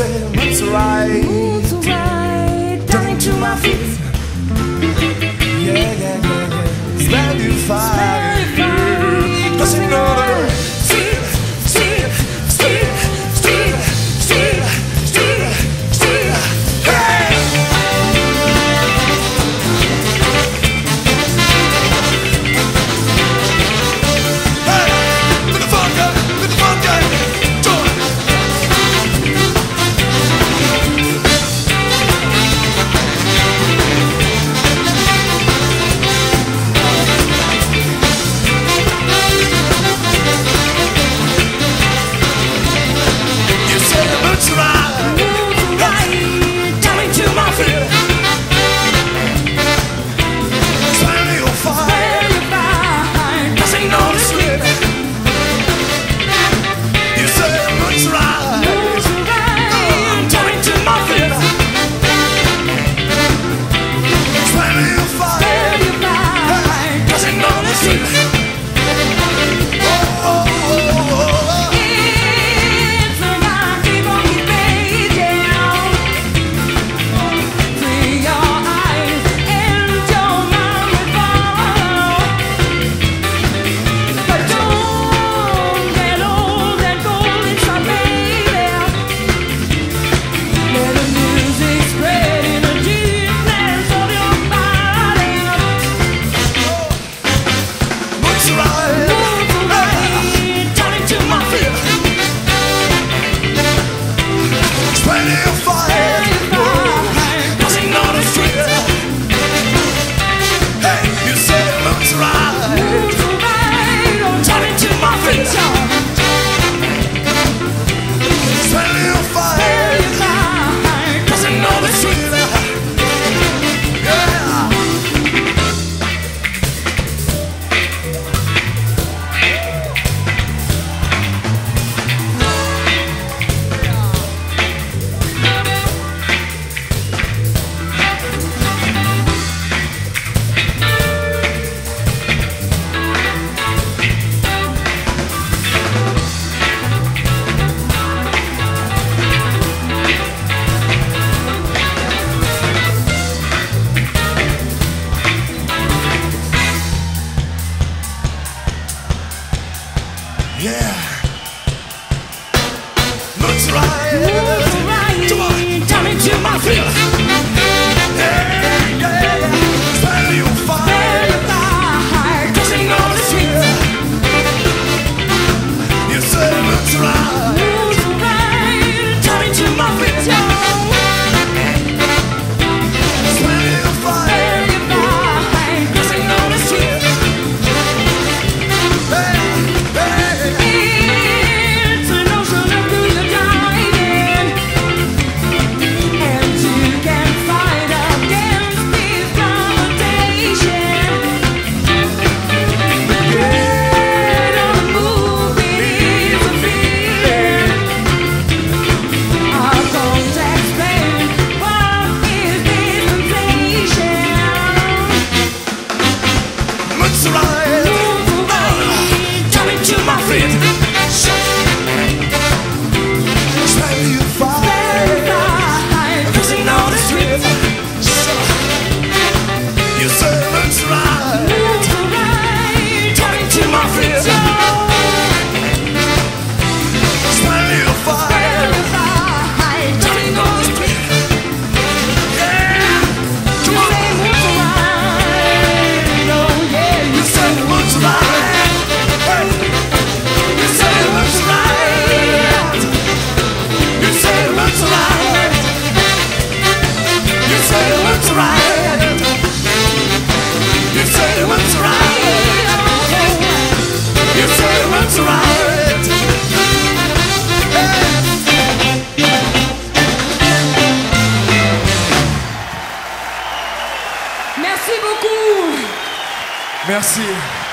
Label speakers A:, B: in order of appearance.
A: say, Moon so right. right. Yeah. Let's Come on. Down into my field. what's right. You say right. You say right.
B: Merci beaucoup.
A: Merci.